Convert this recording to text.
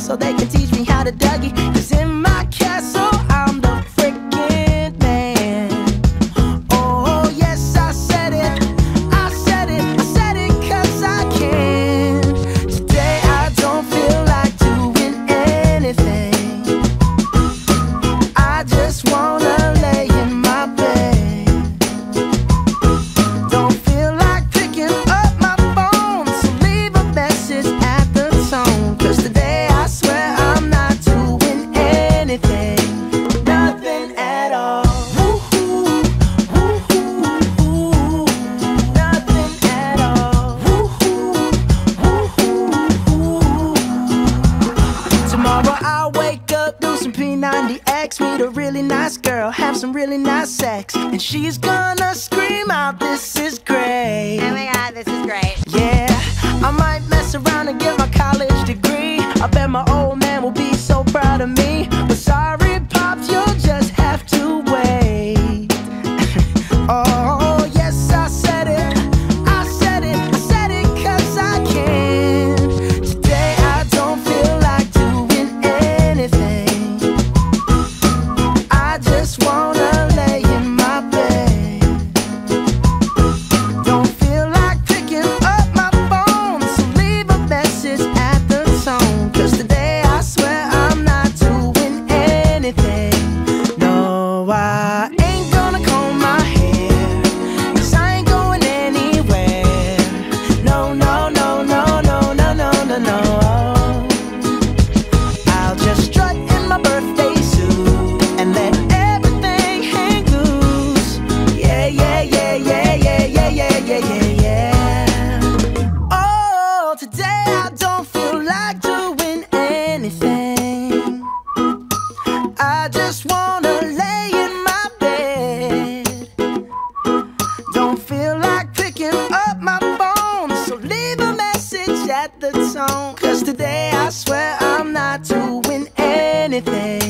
so they can teach me how to Dougie. Cause in my castle, some P90X, meet a really nice girl, have some really nice sex, and she's gonna scream out, "This is great." Oh my god, this is great. Yeah, I might mess around and get my college degree. I bet my old man will be so proud of me. I just wanna lay in my bed. Don't feel like picking up my phone, so leave a message at the tone. Cause today I swear I'm not doing anything.